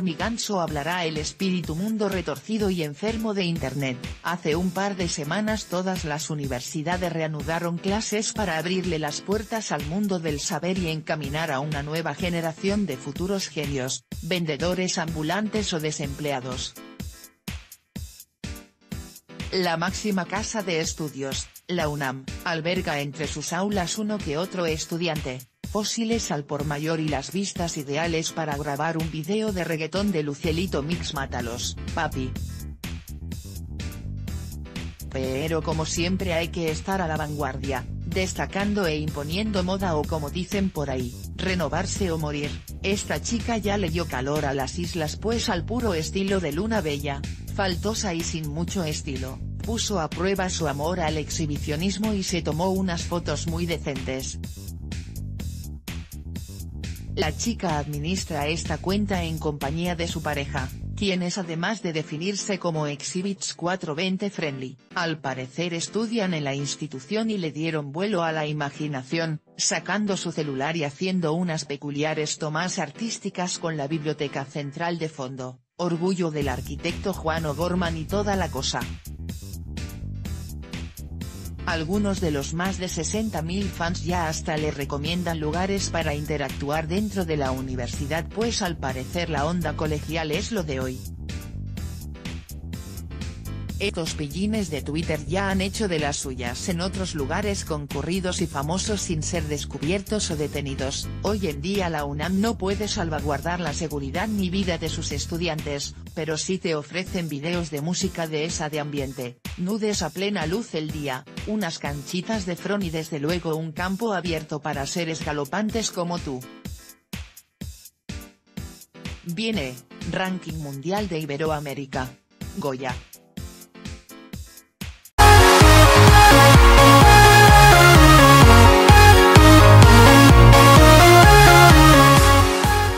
ganso hablará el espíritu mundo retorcido y enfermo de Internet, hace un par de semanas todas las universidades reanudaron clases para abrirle las puertas al mundo del saber y encaminar a una nueva generación de futuros genios, vendedores ambulantes o desempleados. La máxima casa de estudios, la UNAM, alberga entre sus aulas uno que otro estudiante, fósiles al por mayor y las vistas ideales para grabar un video de reggaetón de Lucielito Mix Mátalos, papi. Pero como siempre hay que estar a la vanguardia, destacando e imponiendo moda o como dicen por ahí, renovarse o morir, esta chica ya le dio calor a las islas pues al puro estilo de Luna Bella, faltosa y sin mucho estilo, puso a prueba su amor al exhibicionismo y se tomó unas fotos muy decentes. La chica administra esta cuenta en compañía de su pareja, quienes además de definirse como Exhibits 420 Friendly, al parecer estudian en la institución y le dieron vuelo a la imaginación, sacando su celular y haciendo unas peculiares tomas artísticas con la biblioteca central de fondo orgullo del arquitecto Juan O'Gorman y toda la cosa. Algunos de los más de 60.000 fans ya hasta le recomiendan lugares para interactuar dentro de la universidad pues al parecer la onda colegial es lo de hoy. Estos pillines de Twitter ya han hecho de las suyas en otros lugares concurridos y famosos sin ser descubiertos o detenidos, hoy en día la UNAM no puede salvaguardar la seguridad ni vida de sus estudiantes, pero sí te ofrecen videos de música de esa de ambiente, nudes a plena luz el día, unas canchitas de front y desde luego un campo abierto para seres galopantes como tú. Viene, Ranking Mundial de Iberoamérica. Goya.